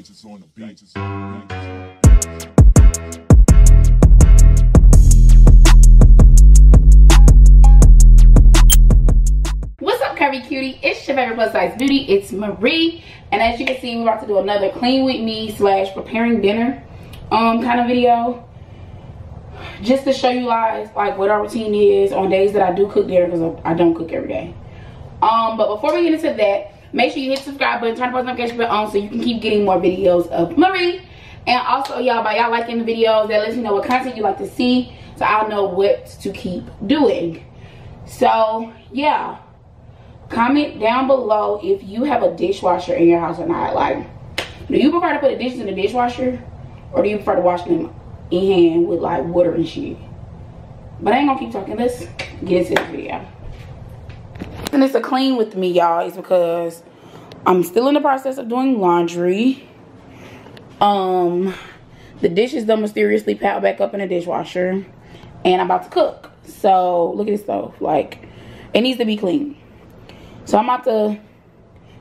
Digits on the beat. on the beat. What's up, curvy cutie? It's your favorite plus size beauty. It's Mariee, and as you can see, we're about to do another clean with me slash preparing dinner um kind of video, just to show you guys like what our routine is on days that I do cook dinner because I don't cook every day. Um, but before we get into that, make sure you hit subscribe button, turn the post notification bell on so you can keep getting more videos of Mariee. And also, y'all, by y'all liking the videos, that lets me know what content you like to see, so I'll know what to keep doing. So, yeah. Comment down below if you have a dishwasher in your house or not. Like do you prefer to put the dishes in the dishwasher or do you prefer to wash them in hand with like water and shit? But i ain't gonna keep talking. Let's get into the video and it's a clean with me y'all is because i'm still in the process of doing laundry um the dishes done mysteriously piled back up in the dishwasher and i'm about to cook so look at this stuff like it needs to be clean so I'm about to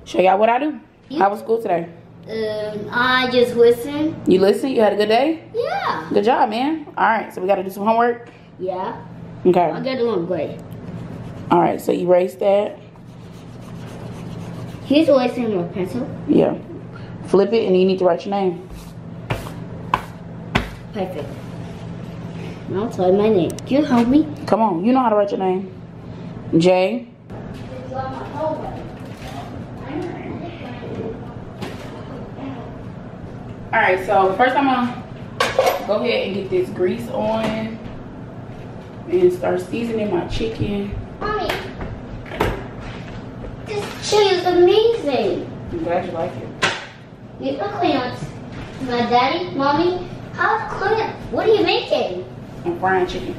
show y'all what I do. How was school today? Um, I just listen. You listen? You had a good day? Yeah. Good job, man. All right, so we got to do some homework. Yeah. Okay. I got doing great. All right, so erase that. Here's a lesson with pencil. Yeah. Flip it, and you need to write your name. Perfect. Now I'll tell you my name. Can you help me? Come on, you know how to write your name. J. All right, so first I'm gonna go ahead and get this grease on and start seasoning my chicken. Chili is amazing. I'm glad you like it. Are clams. My daddy, mommy, how's clam? What are you making? I'm frying chicken.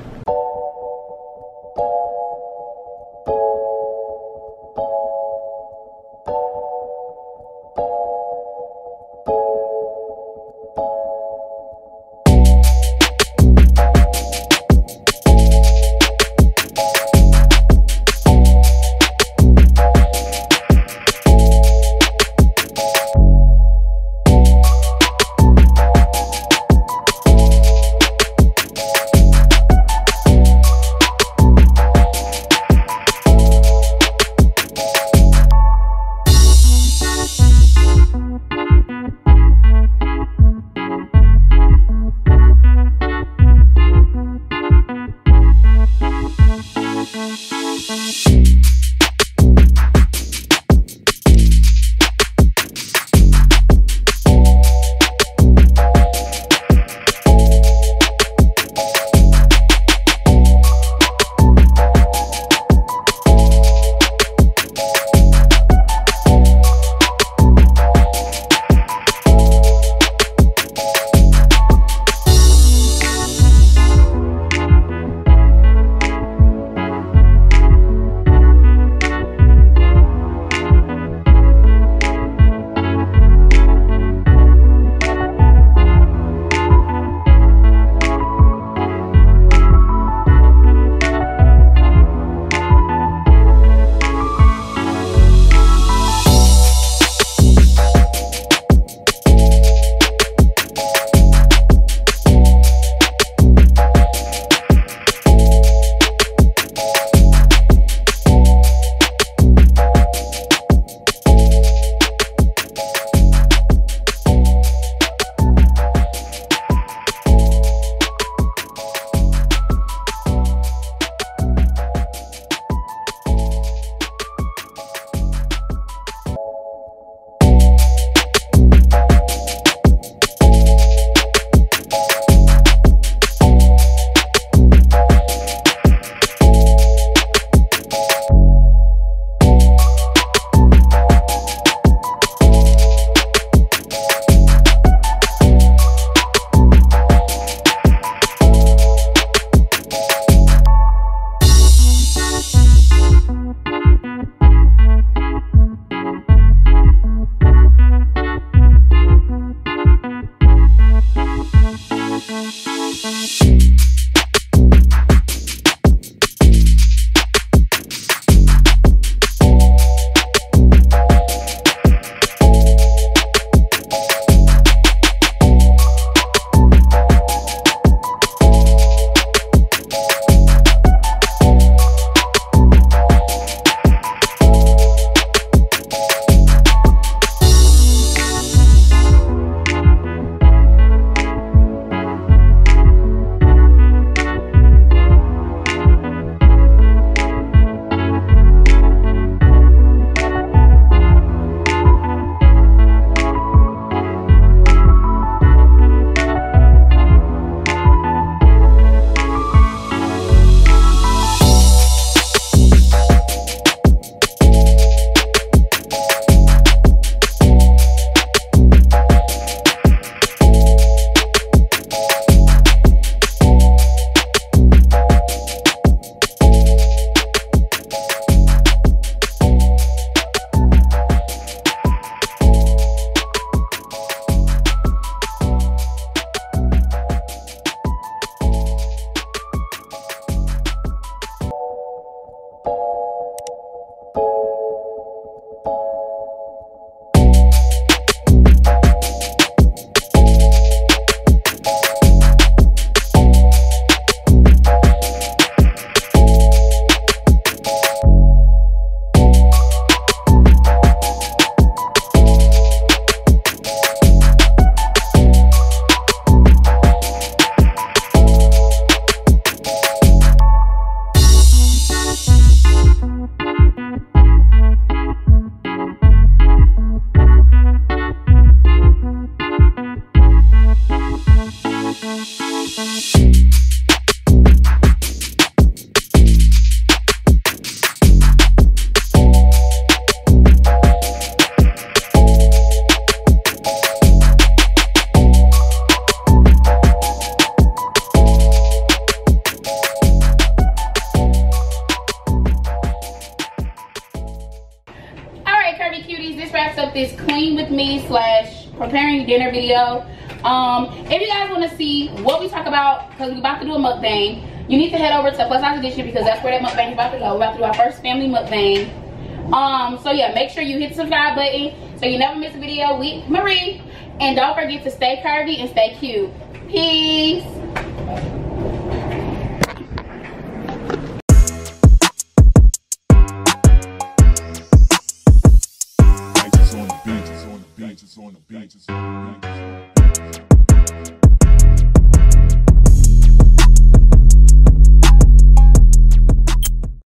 With me slash preparing dinner video. Um, if you guys want to see what we talk about, because we're about to do a mukbang, you need to head over to Plus Size Edition because that's where that mukbang is about to go. We're about to do our first family mukbang. Um, so yeah, make sure you hit the subscribe button so you never miss a video with Mariee. And don't forget to stay curvy and stay cute. Peace. On the beat.